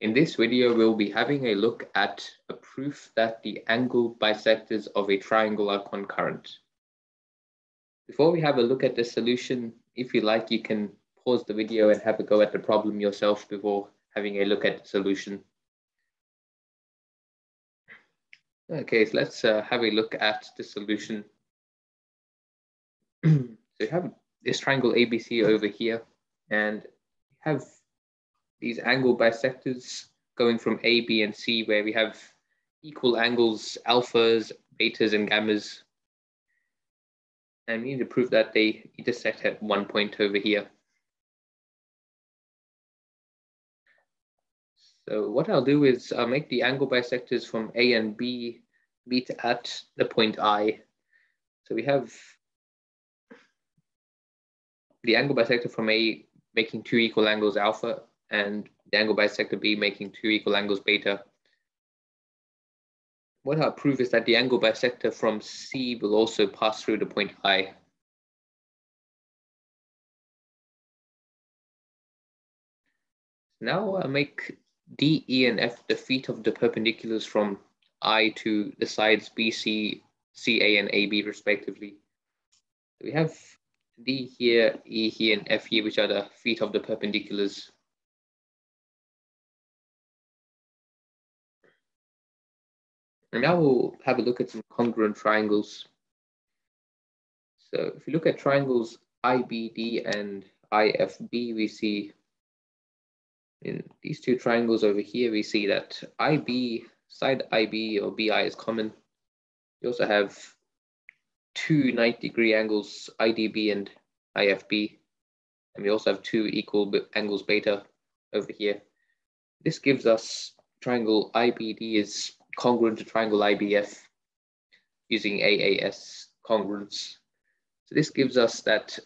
In this video, we'll be having a look at a proof that the angle bisectors of a triangle are concurrent. Before we have a look at the solution, if you like, you can pause the video and have a go at the problem yourself before having a look at the solution. Okay, so let's uh, have a look at the solution. so you have this triangle ABC over here, and you have these angle bisectors going from A, B, and C, where we have equal angles, alphas, betas, and gammas. And we need to prove that they intersect at one point over here. So what I'll do is I'll make the angle bisectors from A and B meet at the point I. So we have the angle bisector from A making two equal angles alpha and the angle bisector B making two equal angles beta. What I'll prove is that the angle bisector from C will also pass through the point I. Now I'll make D, E, and F the feet of the perpendiculars from I to the sides BC, CA, and AB respectively. We have D here, E here, and F here, which are the feet of the perpendiculars. And now we'll have a look at some congruent triangles. So if you look at triangles IBD and IFB, we see in these two triangles over here, we see that IB, side IB or BI is common. We also have two 90 degree angles, IDB and IFB. And we also have two equal angles beta over here. This gives us triangle IBD is congruent to triangle IBF using AAS congruence. So this gives us that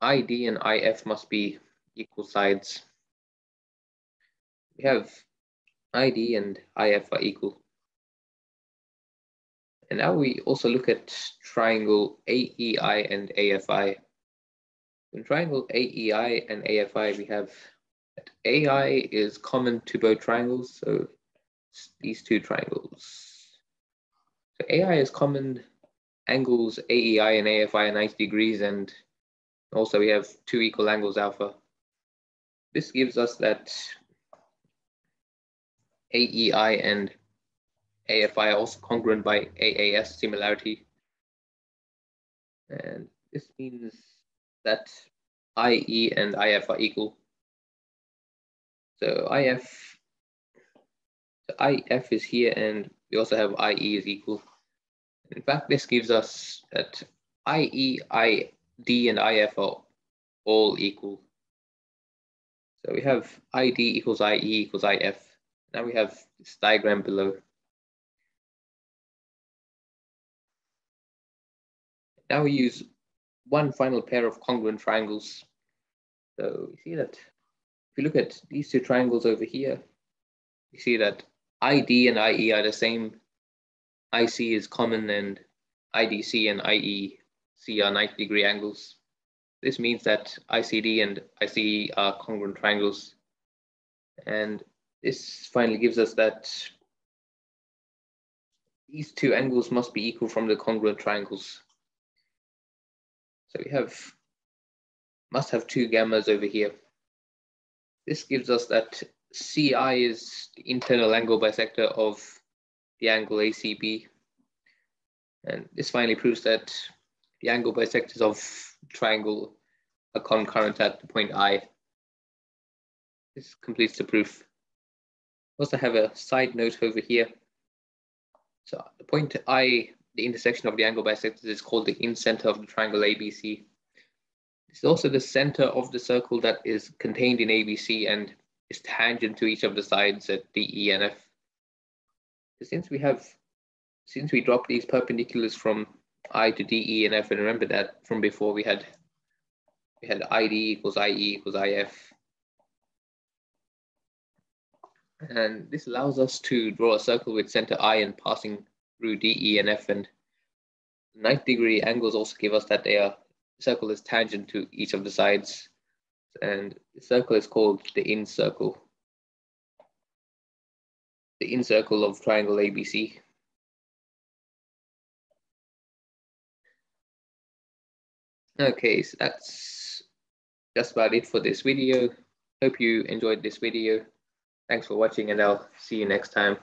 ID and IF must be equal sides. We have ID and IF are equal. And now we also look at triangle AEI and AFI. In triangle AEI and AFI, we have that AI is common to both triangles, so these two triangles. So AI is common angles AEI and AFI are 90 degrees, and also we have two equal angles alpha. This gives us that AEI and AFI are also congruent by AAS similarity. And this means that IE and IF are equal. So IF IF is here and we also have IE is equal. In fact, this gives us that IE, ID, and IF are all equal. So we have ID equals IE equals IF. Now we have this diagram below. Now we use one final pair of congruent triangles. So you see that if you look at these two triangles over here, you see that ID and IE are the same. IC is common and IDC and IEC are 90 degree angles. This means that ICD and ICE are congruent triangles. And this finally gives us that these two angles must be equal from the congruent triangles. So we have, must have two gammas over here. This gives us that CI is the internal angle bisector of the angle ACB. And this finally proves that the angle bisectors of triangle are concurrent at the point I. This completes the proof. Also have a side note over here. So the point I, the intersection of the angle bisectors is called the incenter of the triangle ABC. It's also the center of the circle that is contained in ABC and is tangent to each of the sides at D, E, and F. Since we have, since we drop these perpendiculars from I to D, E, and F, and remember that from before we had, we had ID equals IE equals IF. And this allows us to draw a circle with center I and passing through D, E, and F. And 90 degree angles also give us that they are, circle is tangent to each of the sides and the circle is called the in circle. the incircle of triangle ABC. Okay, so that's just about it for this video. Hope you enjoyed this video. Thanks for watching and I'll see you next time.